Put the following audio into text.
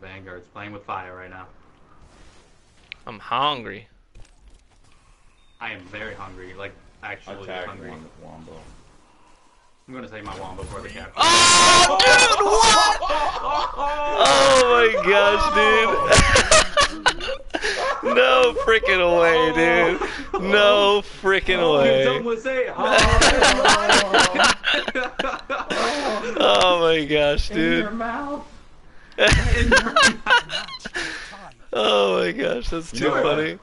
Vanguard's playing with fire right now. I'm hungry. I am very hungry, like actually Attack hungry. one Wombo. I'm gonna take my wombo for the capture. Oh, dude, what? Oh my gosh, dude. no freaking way, dude. No freaking Give someone way. Oh my gosh, In your dude. mouth. Oh my gosh, that's too know funny.